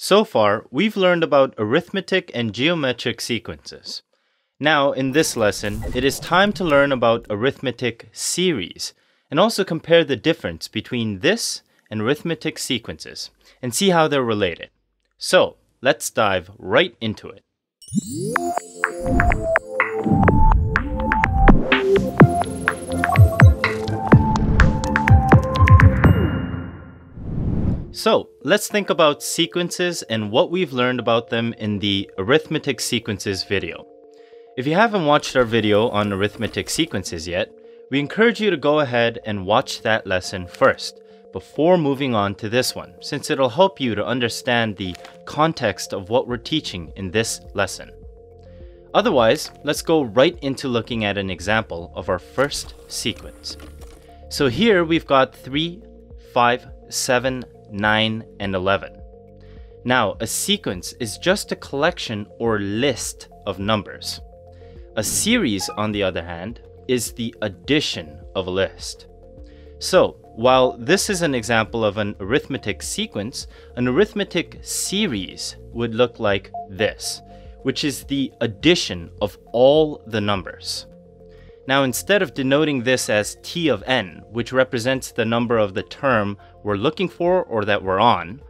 So far, we've learned about arithmetic and geometric sequences. Now, in this lesson, it is time to learn about arithmetic series and also compare the difference between this and arithmetic sequences and see how they're related. So, let's dive right into it. So, let's think about sequences and what we've learned about them in the arithmetic sequences video. If you haven't watched our video on arithmetic sequences yet, we encourage you to go ahead and watch that lesson first before moving on to this one, since it'll help you to understand the context of what we're teaching in this lesson. Otherwise, let's go right into looking at an example of our first sequence. So here we've got 3, 5, 7, 9, and 11. Now, a sequence is just a collection or list of numbers. A series, on the other hand, is the addition of a list. So, while this is an example of an arithmetic sequence, an arithmetic series would look like this, which is the addition of all the numbers. Now, instead of denoting this as t of n, which represents the number of the term we're looking for or that we're on,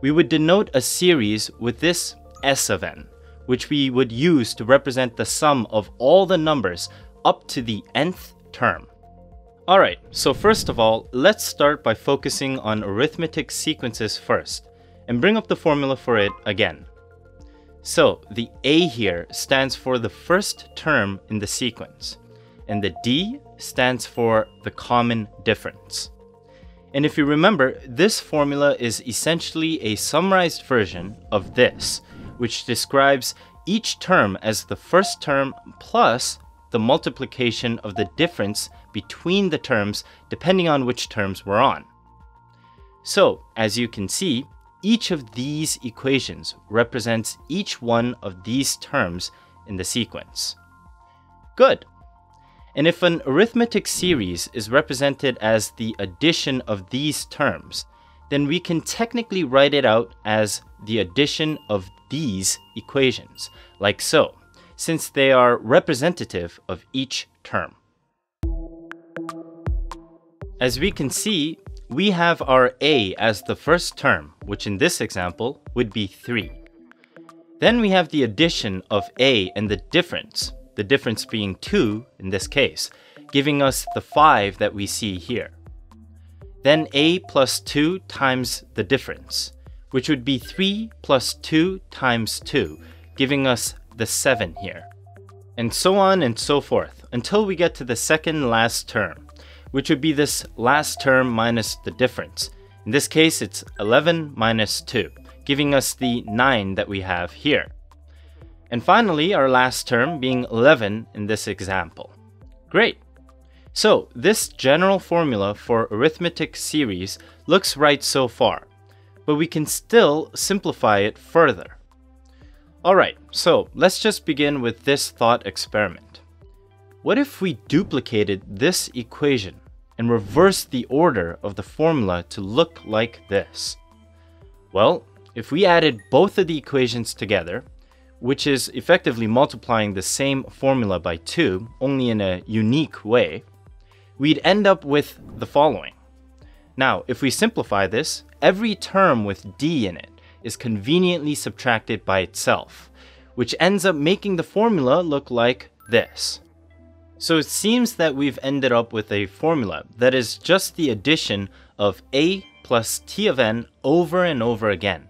we would denote a series with this s of n, which we would use to represent the sum of all the numbers up to the nth term. Alright, so first of all, let's start by focusing on arithmetic sequences first, and bring up the formula for it again. So, the a here stands for the first term in the sequence and the D stands for the common difference. And if you remember, this formula is essentially a summarized version of this, which describes each term as the first term plus the multiplication of the difference between the terms depending on which terms we're on. So, as you can see, each of these equations represents each one of these terms in the sequence. Good. And if an arithmetic series is represented as the addition of these terms, then we can technically write it out as the addition of these equations, like so, since they are representative of each term. As we can see, we have our a as the first term, which in this example would be 3. Then we have the addition of a and the difference, the difference being 2 in this case, giving us the 5 that we see here. Then a plus 2 times the difference, which would be 3 plus 2 times 2, giving us the 7 here. And so on and so forth, until we get to the second last term, which would be this last term minus the difference. In this case, it's 11 minus 2, giving us the 9 that we have here. And finally, our last term being 11 in this example. Great! So, this general formula for arithmetic series looks right so far, but we can still simplify it further. Alright, so let's just begin with this thought experiment. What if we duplicated this equation and reversed the order of the formula to look like this? Well, if we added both of the equations together, which is effectively multiplying the same formula by 2, only in a unique way, we'd end up with the following. Now, if we simplify this, every term with d in it is conveniently subtracted by itself, which ends up making the formula look like this. So it seems that we've ended up with a formula that is just the addition of a plus t of n over and over again.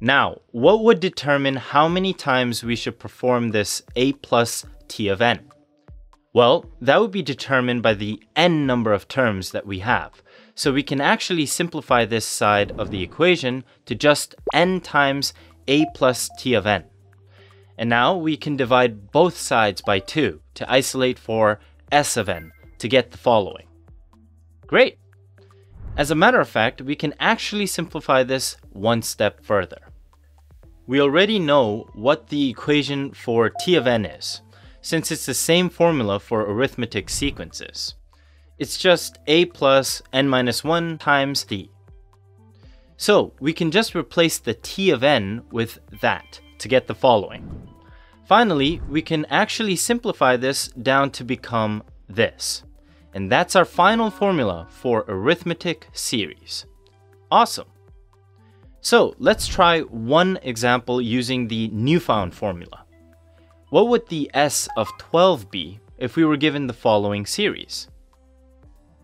Now, what would determine how many times we should perform this a plus t of n? Well, that would be determined by the n number of terms that we have. So we can actually simplify this side of the equation to just n times a plus t of n. And now we can divide both sides by 2 to isolate for s of n to get the following. Great! As a matter of fact, we can actually simplify this one step further. We already know what the equation for t of n is, since it's the same formula for arithmetic sequences. It's just a plus n minus 1 times d. So we can just replace the t of n with that to get the following. Finally, we can actually simplify this down to become this. And that's our final formula for arithmetic series. Awesome. So let's try one example using the newfound formula. What would the s of 12 be if we were given the following series?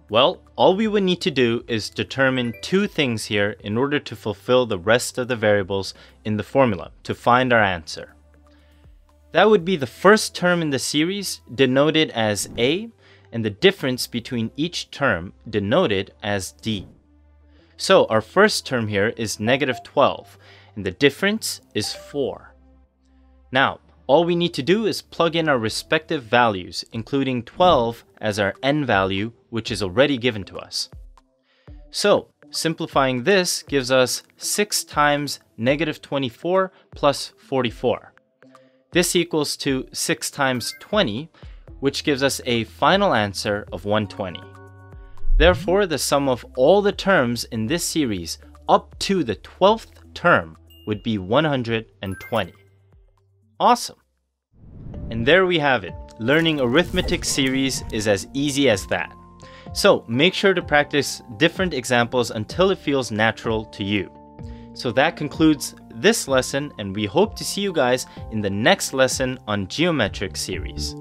Well, all we would need to do is determine two things here in order to fulfill the rest of the variables in the formula to find our answer. That would be the first term in the series denoted as a and the difference between each term denoted as d. So our first term here is negative 12 and the difference is 4. Now, all we need to do is plug in our respective values, including 12 as our n value, which is already given to us. So, simplifying this gives us 6 times negative 24 plus 44. This equals to 6 times 20, which gives us a final answer of 120. Therefore, the sum of all the terms in this series up to the 12th term would be 120. Awesome! And there we have it. Learning arithmetic series is as easy as that. So make sure to practice different examples until it feels natural to you. So that concludes this lesson and we hope to see you guys in the next lesson on geometric series.